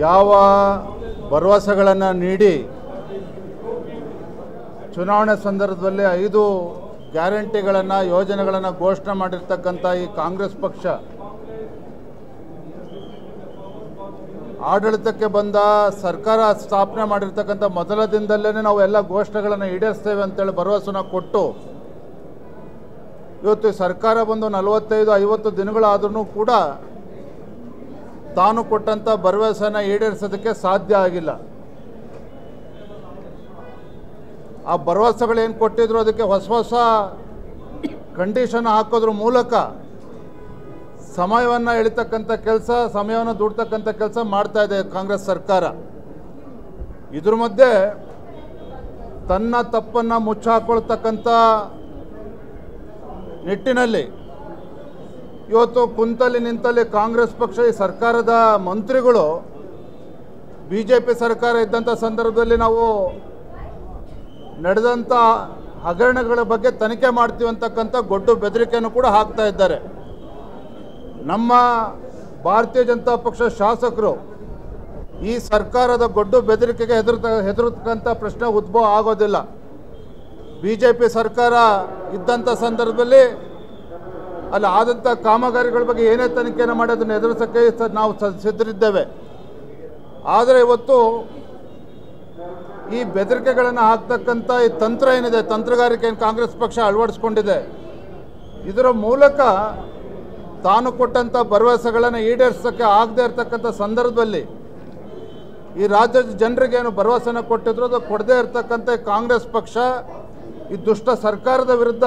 ಯಾವ ಭರವಸೆಗಳನ್ನು ನೀಡಿ ಚುನಾವಣೆ ಸಂದರ್ಭದಲ್ಲಿ ಐದು ಗ್ಯಾರಂಟಿಗಳನ್ನು, ಯೋಜನೆಗಳನ್ನು ಘೋಷಣೆ ಮಾಡಿರ್ತಕ್ಕಂಥ ಈ ಕಾಂಗ್ರೆಸ್ ಪಕ್ಷ ಆಡಳಿತಕ್ಕೆ ಬಂದ ಸರ್ಕಾರ ಸ್ಥಾಪನೆ ಮಾಡಿರ್ತಕ್ಕಂಥ ಮೊದಲ ದಿನದಲ್ಲೇ ನಾವು ಎಲ್ಲ ಘೋಷಣೆಗಳನ್ನು ಈಡೇರಿಸ್ತೇವೆ ಅಂತೇಳಿ ಭರವಸೆನ ಕೊಟ್ಟು ಇವತ್ತು ಸರ್ಕಾರ ಬಂದು ನಲವತ್ತೈದು, ಐವತ್ತು ದಿನಗಳಾದ್ರೂ ಕೂಡ ತಾನು ಕೊಟ್ಟಂಥ ಭರವಸೆನ ಈಡೇರಿಸೋದಕ್ಕೆ ಸಾಧ್ಯ ಆಗಿಲ್ಲ. ಆ ಭರವಸೆಗಳೇನು ಕೊಟ್ಟಿದ್ರು ಅದಕ್ಕೆ ಹೊಸ ಹೊಸ ಕಂಡೀಷನ್ ಹಾಕೋದ್ರ ಮೂಲಕ ಸಮಯವನ್ನು ಎಳಿತಕ್ಕಂಥ ಕೆಲಸ, ಸಮಯವನ್ನು ದುಡ್ತಕ್ಕಂಥ ಕೆಲಸ ಮಾಡ್ತಾ ಇದೆ ಕಾಂಗ್ರೆಸ್ ಸರ್ಕಾರ. ಇದ್ರ ಮಧ್ಯೆ ತನ್ನ ತಪ್ಪನ್ನು ಮುಚ್ಚಾಕೊಳ್ತಕ್ಕಂಥ ನಿಟ್ಟಿನಲ್ಲಿ ಇವತ್ತು ಕುಂತಲ್ಲಿ ನಿಂತಲ್ಲಿ ಕಾಂಗ್ರೆಸ್ ಪಕ್ಷ, ಈ ಸರ್ಕಾರದ ಮಂತ್ರಿಗಳು ಬಿ ಜೆ ಪಿ ಸರ್ಕಾರ ಇದ್ದಂಥ ಸಂದರ್ಭದಲ್ಲಿ ನಾವು ನಡೆದಂಥ ಹಗರಣಗಳ ಬಗ್ಗೆ ತನಿಖೆ ಮಾಡ್ತೀವಿ ಅಂತಕ್ಕಂಥ ಗೊಡ್ಡು ಬೆದರಿಕೆಯನ್ನು ಕೂಡ ಹಾಕ್ತಾ ಇದ್ದಾರೆ. ನಮ್ಮ ಭಾರತೀಯ ಜನತಾ ಪಕ್ಷ ಶಾಸಕರು ಈ ಸರ್ಕಾರದ ಗೊಡ್ಡು ಬೆದರಿಕೆಗೆ ಹೆದರ್ತ ಹೆದರ್ತಕ್ಕಂಥ ಪ್ರಶ್ನೆ ಉದ್ಭವ ಆಗೋದಿಲ್ಲ. ಬಿ ಜೆ ಪಿ ಸರ್ಕಾರ ಇದ್ದಂಥ ಸಂದರ್ಭದಲ್ಲಿ ಅಲ್ಲಿ ಆದಂಥ ಕಾಮಗಾರಿಗಳ ಬಗ್ಗೆ ಏನೇ ತನಿಖೆಯನ್ನು ಮಾಡಿ ಅದನ್ನು ಎದುರಿಸೋಕ್ಕೆ ನಾವು ಸಿದ್ಧರಿದ್ದೇವೆ. ಆದರೆ ಇವತ್ತು ಈ ಬೆದರಿಕೆಗಳನ್ನು ಹಾಕ್ತಕ್ಕಂಥ ಈ ತಂತ್ರ ಏನಿದೆ, ತಂತ್ರಗಾರಿಕೆ ಏನು ಕಾಂಗ್ರೆಸ್ ಪಕ್ಷ ಅಳವಡಿಸ್ಕೊಂಡಿದೆ, ಇದರ ಮೂಲಕ ತಾನು ಕೊಟ್ಟಂಥ ಭರವಸೆಗಳನ್ನು ಈಡೇರಿಸೋಕ್ಕೆ ಆಗದೇ ಇರತಕ್ಕಂಥ ಸಂದರ್ಭದಲ್ಲಿ ಈ ರಾಜ್ಯದ ಜನರಿಗೆ ಏನು ಭರವಸೆನ ಕೊಟ್ಟಿದ್ರು, ಅದು ಕೊಡದೇ ಇರತಕ್ಕಂಥ ಕಾಂಗ್ರೆಸ್ ಪಕ್ಷ ಈ ದುಷ್ಟ ಸರ್ಕಾರದ ವಿರುದ್ಧ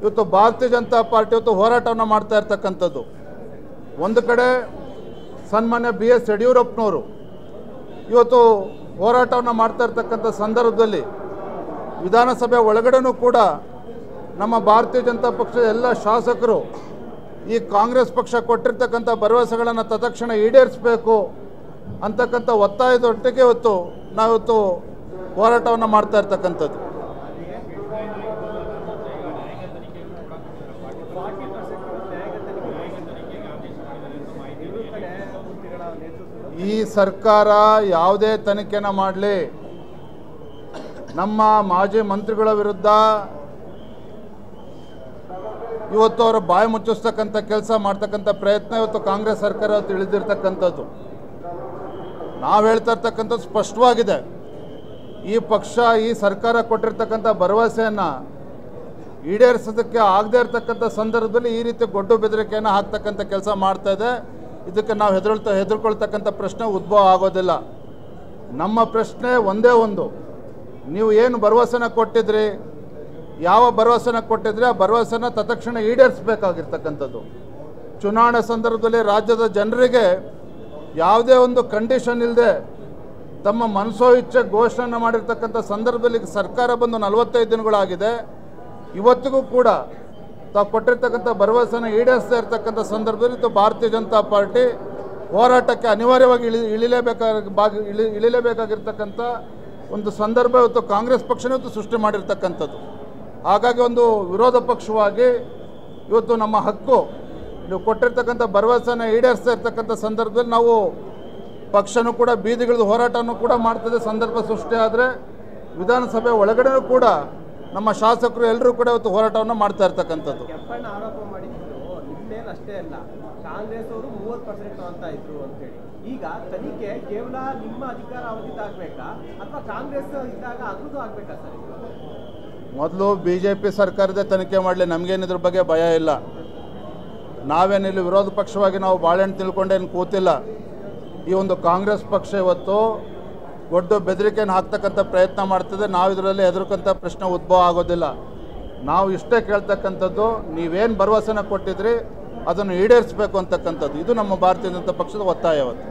ಇವತ್ತು ಭಾರತೀಯ ಜನತಾ ಪಾರ್ಟಿ ಇವತ್ತು ಹೋರಾಟವನ್ನು ಮಾಡ್ತಾ ಇರ್ತಕ್ಕಂಥದ್ದು. ಒಂದು ಕಡೆ ಸನ್ಮಾನ್ಯ ಬಿ ಎಸ್ ಯಡಿಯೂರಪ್ಪನವರು ಇವತ್ತು ಹೋರಾಟವನ್ನು ಮಾಡ್ತಾ ಇರ್ತಕ್ಕಂಥ ಸಂದರ್ಭದಲ್ಲಿ ವಿಧಾನಸಭೆ ಒಳಗಡೆನೂ ಕೂಡ ನಮ್ಮ ಭಾರತೀಯ ಜನತಾ ಪಕ್ಷದ ಎಲ್ಲ ಶಾಸಕರು ಈ ಕಾಂಗ್ರೆಸ್ ಪಕ್ಷ ಕೊಟ್ಟಿರ್ತಕ್ಕಂಥ ಭರವಸೆಗಳನ್ನು ತತ್ಕ್ಷಣ ಈಡೇರಿಸಬೇಕು ಅಂತಕ್ಕಂಥ ಒತ್ತಾಯದೊಟ್ಟಿಗೆ ಇವತ್ತು ನಾವಿವತ್ತು ಹೋರಾಟವನ್ನು ಮಾಡ್ತಾ ಇರ್ತಕ್ಕಂಥದ್ದು. ಈ ಸರ್ಕಾರ ಯಾವುದೇ ತನಿಖೆನ ಮಾಡಲಿ. ನಮ್ಮ ಮಾಜಿ ಮಂತ್ರಿಗಳ ವಿರುದ್ಧ ಇವತ್ತು ಅವರು ಬಾಯಿ ಮುಚ್ಚಿಸ್ತಕ್ಕಂಥ ಕೆಲಸ ಮಾಡ್ತಕ್ಕಂಥ ಪ್ರಯತ್ನ ಇವತ್ತು ಕಾಂಗ್ರೆಸ್ ಸರ್ಕಾರ ಇವತ್ತು ಇಳಿದಿರ್ತಕ್ಕಂಥದ್ದು. ನಾವು ಹೇಳ್ತಾ ಇರ್ತಕ್ಕಂಥದ್ದು ಸ್ಪಷ್ಟವಾಗಿದೆ. ಈ ಪಕ್ಷ ಈ ಸರ್ಕಾರ ಕೊಟ್ಟಿರ್ತಕ್ಕಂಥ ಭರವಸೆಯನ್ನು ಈಡೇರಿಸೋದಕ್ಕೆ ಆಗದೇ ಇರತಕ್ಕಂಥ ಸಂದರ್ಭದಲ್ಲಿ ಈ ರೀತಿ ಗೊಡ್ಡು ಬೆದರಿಕೆಯನ್ನು ಹಾಕ್ತಕ್ಕಂಥ ಕೆಲಸ ಮಾಡ್ತಾ ಇದೆ. ಇದಕ್ಕೆ ನಾವು ಹೆದರ್ತಾ ಹೆದರ್ಕೊಳ್ತಕ್ಕಂಥ ಪ್ರಶ್ನೆ ಉದ್ಭವ ಆಗೋದಿಲ್ಲ. ನಮ್ಮ ಪ್ರಶ್ನೆ ಒಂದೇ ಒಂದು. ನೀವು ಏನು ಭರವಸೆನ ಕೊಟ್ಟಿದ್ರಿ? ಯಾವ ಭರವಸೆನ ಕೊಟ್ಟಿದ್ರಿ? ಆ ಭರವಸೆನ ತತ್ಕ್ಷಣ ಈಡೇರಿಸಬೇಕಾಗಿರ್ತಕ್ಕಂಥದ್ದು. ಚುನಾವಣೆ ಸಂದರ್ಭದಲ್ಲಿ ರಾಜ್ಯದ ಜನರಿಗೆ ಯಾವುದೇ ಒಂದು ಕಂಡೀಷನ್ ಇಲ್ಲದೆ ತಮ್ಮ ಮನಸೋ ಇಚ್ಛೆ ಘೋಷಣೆ ಮಾಡಿರ್ತಕ್ಕಂಥ ಸಂದರ್ಭದಲ್ಲಿ ಸರ್ಕಾರ ಬಂದು ನಲವತ್ತೈದು ದಿನಗಳಾಗಿದೆ. ಇವತ್ತಿಗೂ ಕೂಡ ತಾವು ಕೊಟ್ಟಿರ್ತಕ್ಕಂಥ ಭರವಸೆನ ಈಡೇರಿಸ್ತಾ ಇರ್ತಕ್ಕಂಥ ಸಂದರ್ಭದಲ್ಲಿ ಭಾರತೀಯ ಜನತಾ ಪಾರ್ಟಿ ಹೋರಾಟಕ್ಕೆ ಅನಿವಾರ್ಯವಾಗಿ ಇಳಿ, ಇಳಿಲೇಬೇಕಾಗಿ ಬಾಗಿ ಇಳಿ, ಇಳಿಲೇಬೇಕಾಗಿರ್ತಕ್ಕಂಥ ಒಂದು ಸಂದರ್ಭ ಇವತ್ತು ಕಾಂಗ್ರೆಸ್ ಪಕ್ಷನೇ ಇವತ್ತು ಸೃಷ್ಟಿ ಮಾಡಿರ್ತಕ್ಕಂಥದ್ದು. ಹಾಗಾಗಿ ಒಂದು ವಿರೋಧ ಪಕ್ಷವಾಗಿ ಇವತ್ತು ನಮ್ಮ ಹಕ್ಕು, ನೀವು ಕೊಟ್ಟಿರ್ತಕ್ಕಂಥ ಭರವಸೆನ ಈಡೇರಿಸ್ತಾ ಇರ್ತಕ್ಕಂಥ ಸಂದರ್ಭದಲ್ಲಿ ನಾವು ಪಕ್ಷನೂ ಕೂಡ ಬೀದಿಗಿಳಿದು ಹೋರಾಟನೂ ಕೂಡ ಮಾಡ್ತದೆ ಸಂದರ್ಭ ಸೃಷ್ಟಿ ಆದರೆ ವಿಧಾನಸಭೆ ಒಳಗಡೆನೂ ಕೂಡ ನಮ್ಮ ಶಾಸಕರು ಎಲ್ಲರೂ ಕೂಡ ಇವತ್ತು ಹೋರಾಟವನ್ನು ಮಾಡ್ತಾ ಇರ್ತಕ್ಕಂಥದ್ದು. ಅಷ್ಟೇ ಅಲ್ಲ ಕಾಂಗ್ರೆಸ್ ಅವರು ಮೂವತ್ತು ಪರ್ಸೆಂಟ್ ಅಂತ ಇದ್ರು ಅಂತೇಳಿ. ಈಗ ತನಿಖೆ ಕೇವಲ ನಿಮ್ಮ ಅಧಿಕಾರ ಅವಧಿದಾಗಬೇಕಾ ಅಥವಾ ಕಾಂಗ್ರೆಸ್ ಇದ್ದಾಗ ಅದ್ರದ್ದು ಆಗ್ಬೇಕಾ ಸರ್ ಮೊದಲು ಬಿ ಜೆ ಪಿ ಸರ್ಕಾರದೇ ತನಿಖೆ ಮಾಡಲಿ ನಮಗೇನಿದ್ರ ಬಗ್ಗೆ ಭಯ ಇಲ್ಲ. ನಾವೇನಿಲ್ಲಿ ವಿರೋಧ ಪಕ್ಷವಾಗಿ ನಾವು ಬಾಳೆಹಣ್ಣು ತಿಳ್ಕೊಂಡೇನು ಕೂತಿಲ್ಲ. ಈ ಒಂದು ಕಾಂಗ್ರೆಸ್ ಪಕ್ಷ ಇವತ್ತು ದೊಡ್ಡ ಬೆದರಿಕೆಯನ್ನು ಹಾಕ್ತಕ್ಕಂಥ ಪ್ರಯತ್ನ ಮಾಡ್ತದೆ. ನಾವು ಇದರಲ್ಲಿ ಹೆದರ್ಕಂಥ ಪ್ರಶ್ನೆ ಉದ್ಭವ ಆಗೋದಿಲ್ಲ. ನಾವು ಇಷ್ಟೇ ಕೇಳ್ತಕ್ಕಂಥದ್ದು, ನೀವೇನು ಭರವಸೆನ ಕೊಟ್ಟಿದ್ರಿ, ಅದನ್ನು ಈಡೇರಿಸಬೇಕು ಅಂತಕ್ಕಂಥದ್ದು. ಇದು ನಮ್ಮ ಭಾರತೀಯ ಜನತಾ ಪಕ್ಷದ ಒತ್ತಾಯ ಇವತ್ತು.